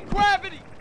Gravity!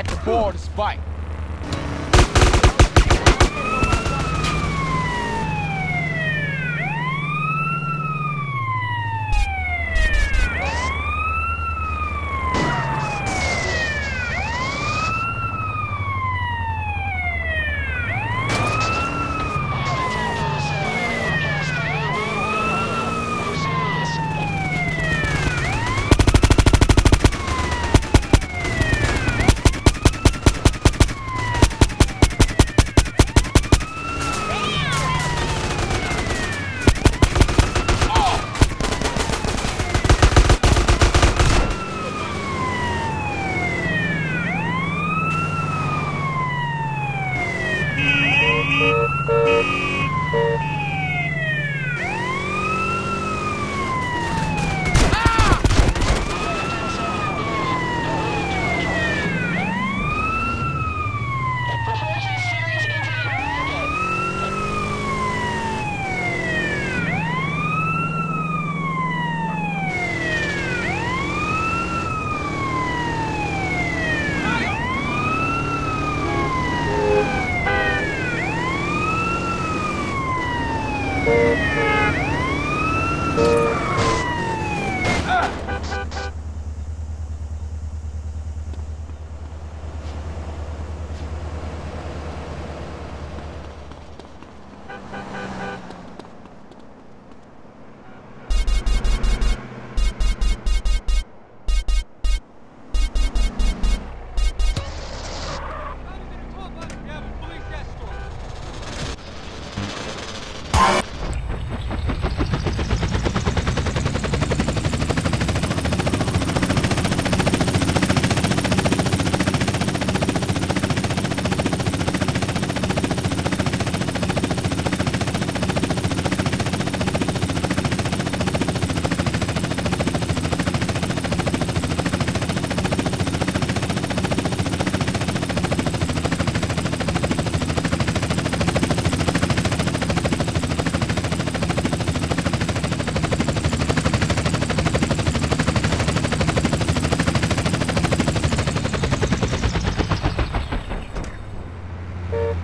I'ma have to board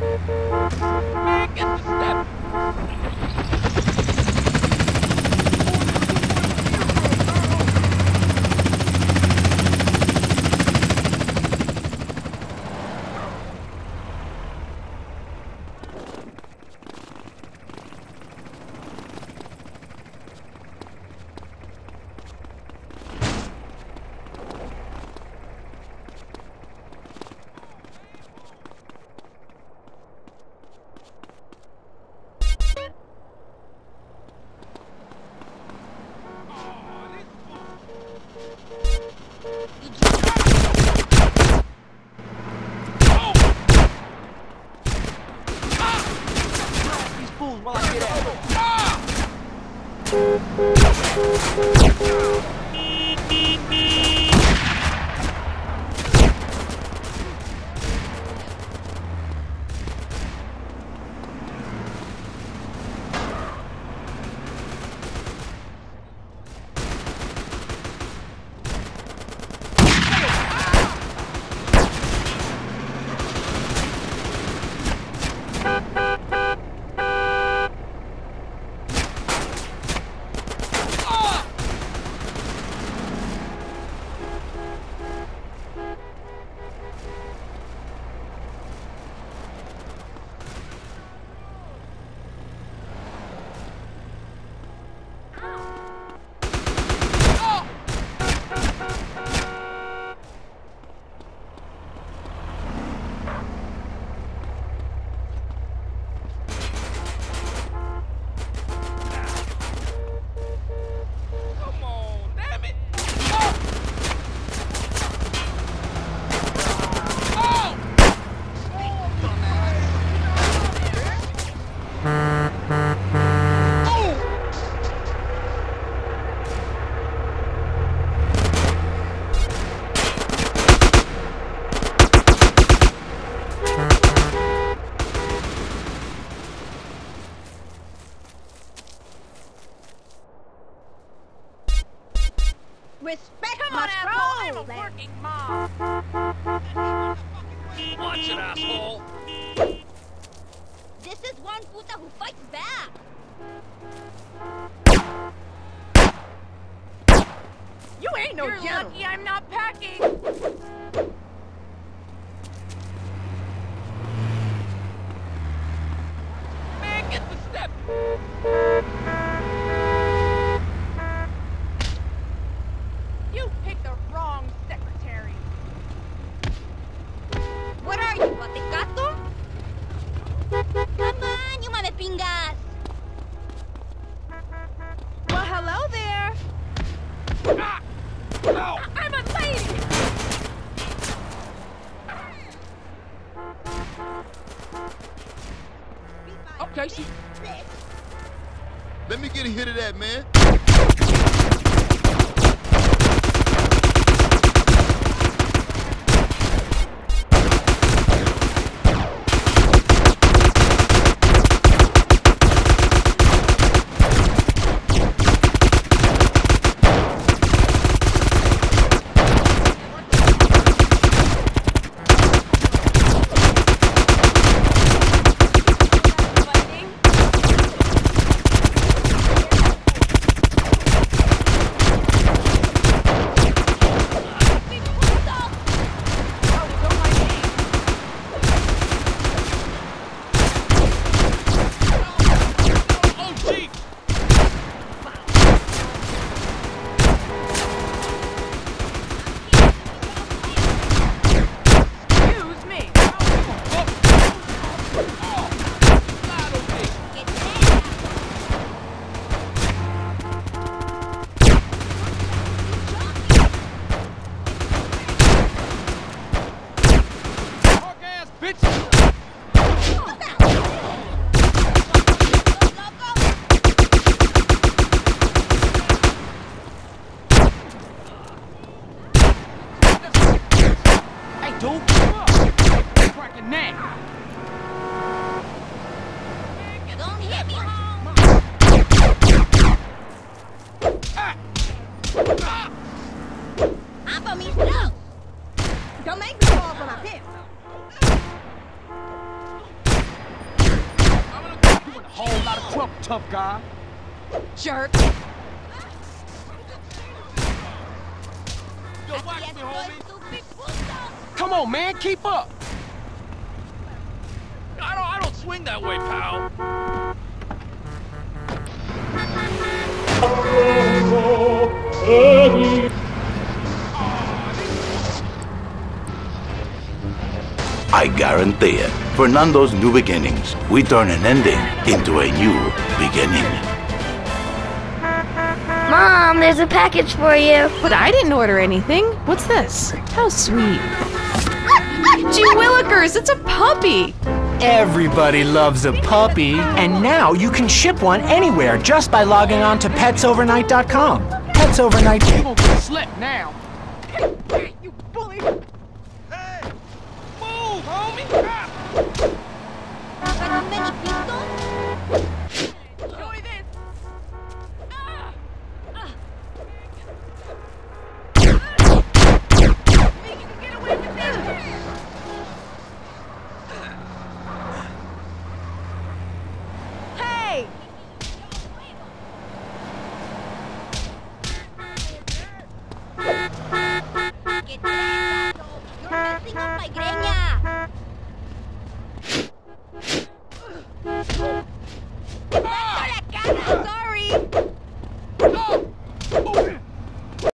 Get the step. Let's go. Respect Come my on, asshole! I'm a throne. working mom! Watch it, asshole! This is one puta who fights back. You ain't no You're gentleman. lucky I'm not packing! Dude, come up! Crack a neck! Don't hit me, home. Ah! Ah! I'm for me slow. Don't make me fall for my pimp. You in a whole lot of trouble, tough guy. Jerk! Yo, watch me, homie. Stupid puto. Come on, man, keep up. I don't, I don't swing that way, pal. I guarantee it. Fernando's new beginnings. We turn an ending into a new beginning. Mom, there's a package for you. But I didn't order anything. What's this? How sweet. Gee willikers, it's a puppy. Everybody loves a puppy. And now you can ship one anywhere just by logging on to petsovernight.com. Pets Overnight. You gonna get slipped now. You bully. Hey! Move, homie!